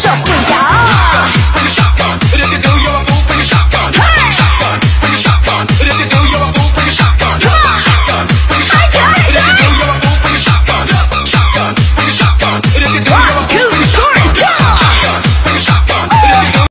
shuffle.